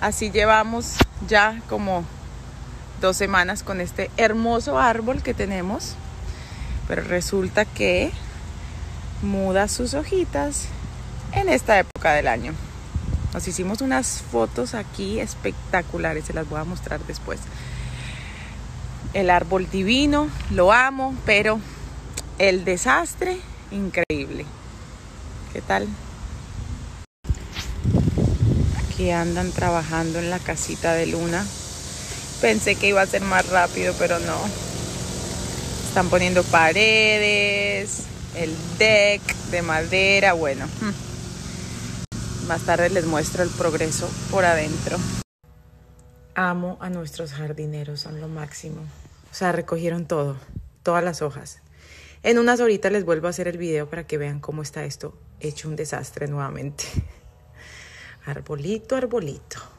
así llevamos ya como dos semanas con este hermoso árbol que tenemos. Pero resulta que muda sus hojitas en esta época del año. Nos hicimos unas fotos aquí espectaculares, se las voy a mostrar después. El árbol divino, lo amo, pero el desastre, increíble. ¿Qué tal? Aquí andan trabajando en la casita de Luna. Pensé que iba a ser más rápido, pero no. Están poniendo paredes, el deck de madera, bueno. Hmm. Más tarde les muestro el progreso por adentro. Amo a nuestros jardineros, son lo máximo. O sea, recogieron todo, todas las hojas. En unas horitas les vuelvo a hacer el video para que vean cómo está esto hecho un desastre nuevamente. Arbolito, arbolito.